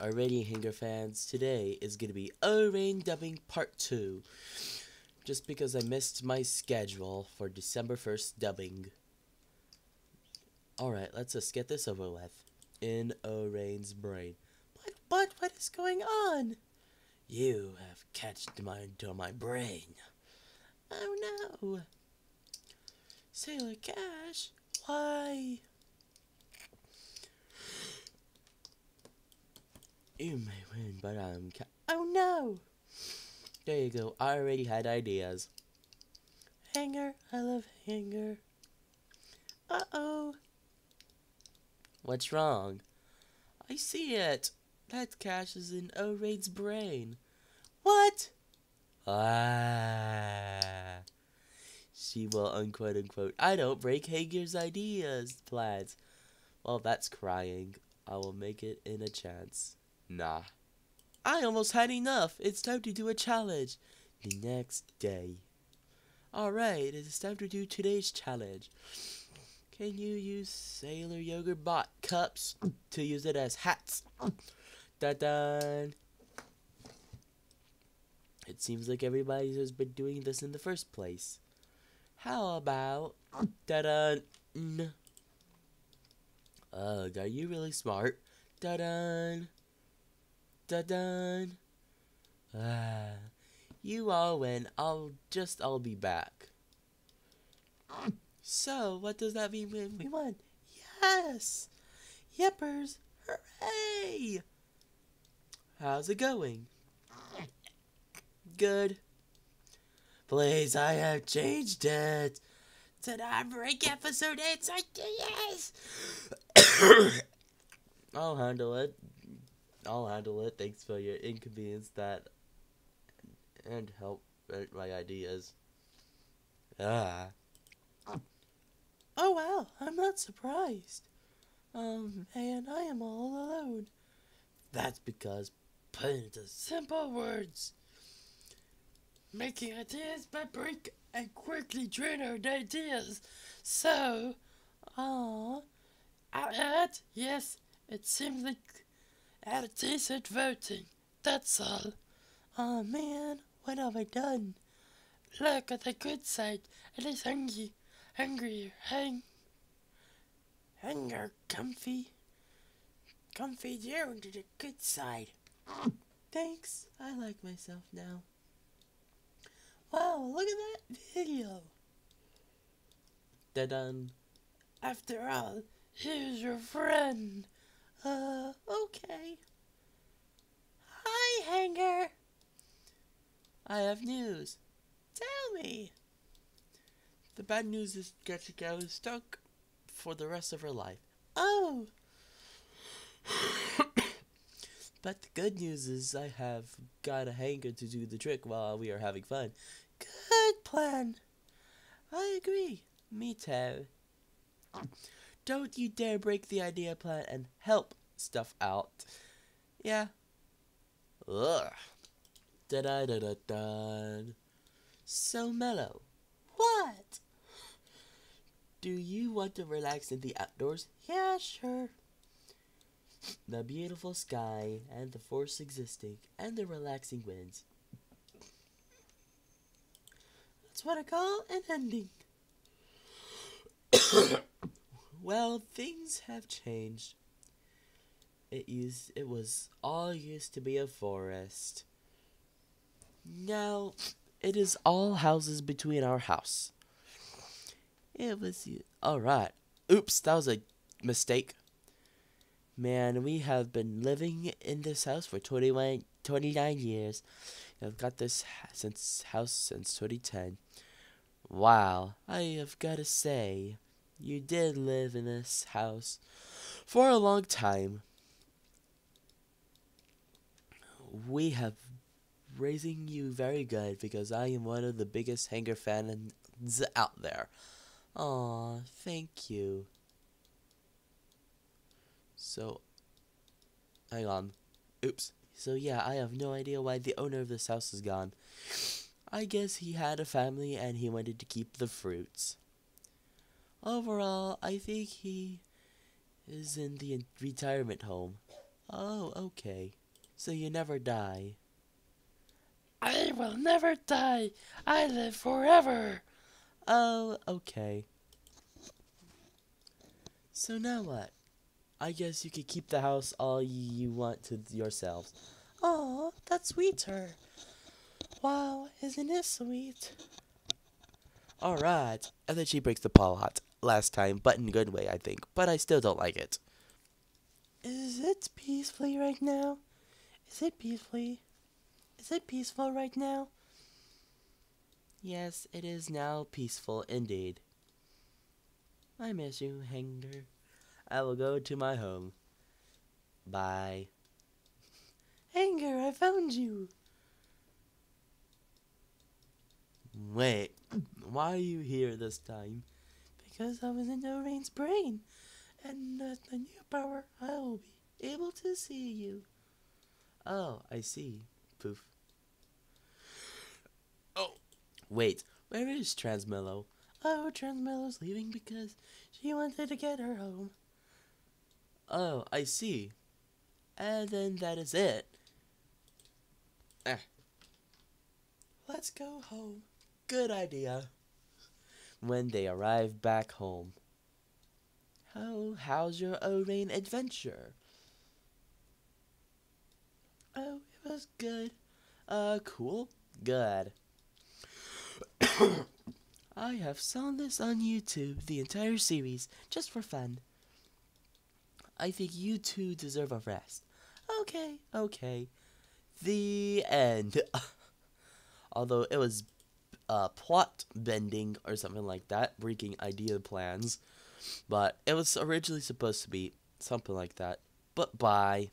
Alrighty, Hanger fans, today is going to be O-Rane Dubbing Part 2. Just because I missed my schedule for December 1st dubbing. Alright, let's just get this over with. In O-Rane's brain. But, but, what is going on? You have catched my, into my brain. Oh no. Sailor Cash, why? You may win, but I'm ca- Oh no! There you go. I already had ideas. Hanger, I love Hanger. Uh oh. What's wrong? I see it. That cash is in O-Raid's brain. What? Ah. She will unquote unquote. I don't break Hanger's ideas plans. Well, that's crying. I will make it in a chance. Nah. I almost had enough. It's time to do a challenge. The next day. Alright, it is time to do today's challenge. Can you use Sailor Yogurt Bot cups to use it as hats? Da dun. It seems like everybody has been doing this in the first place. How about da dun? Ugh, are you really smart? Da dun. Da dun. Ah, you all win. I'll just I'll be back. So, what does that mean when we won? Yes! Yippers! Hooray! How's it going? Good. Please, I have changed it. Did I break episode 8? So yes! I'll handle it. I'll handle it. Thanks for your inconvenience that and help my ideas. Ah. Oh well, I'm not surprised. Um, and I am all alone. That's because put into simple words. Making ideas by break and quickly drain our ideas. So, ah, at yes, it seems like at a decent voting. That's all. Oh man, what have I done? Look at the good side. It is hungry, hungry, hang, hunger, comfy, comfy down to the good side. Thanks. I like myself now. Wow, look at that video. Da-dun. After all, here's your friend. Uh, okay. Hi, Hanger. I have news. Tell me. The bad news is Getchika is stuck for the rest of her life. Oh. but the good news is I have got a hanger to do the trick while we are having fun. Good plan. I agree. Me too. Don't you dare break the idea plan and help stuff out. Yeah. Ugh. Da da da da da. So mellow. What? Do you want to relax in the outdoors? Yeah, sure. The beautiful sky and the force existing and the relaxing winds. That's what I call an ending. well, things have changed. It used it was all used to be a forest. Now it is all houses between our house. It was alright. Oops, that was a mistake. Man, we have been living in this house for 21, 29 years. I've got this since house since 2010. Wow, I have got to say, you did live in this house for a long time. We have raising you very good because I am one of the biggest Hanger fans out there. Aw, thank you. So, hang on. Oops. So yeah, I have no idea why the owner of this house is gone. I guess he had a family and he wanted to keep the fruits. Overall, I think he is in the retirement home. Oh, okay. So you never die. I will never die. I live forever. Oh, okay. So now what? I guess you could keep the house all you want to yourselves. Oh, that's sweeter. Wow, isn't it sweet? Alright. And then she breaks the pot last time, but in a good way, I think. But I still don't like it. Is it peacefully right now? Is it peacefully? Is it peaceful right now? Yes, it is now peaceful indeed. I miss you, Hanger. I will go to my home. Bye. Hanger, I found you. Wait, why are you here this time? Because I was in Doreen's brain, and with the new power, I will be able to see you. Oh, I see. Poof. Oh, wait, where is Transmello? Oh, Transmello's leaving because she wanted to get her home. Oh, I see. And then that is it. Eh. Let's go home. Good idea. When they arrive back home. Oh, how's your O-Rane adventure? Oh, it was good. Uh, cool? Good. I have seen this on YouTube, the entire series, just for fun. I think you two deserve a rest. Okay, okay. The end. Although it was uh, plot bending or something like that, breaking idea plans. But it was originally supposed to be something like that. But bye.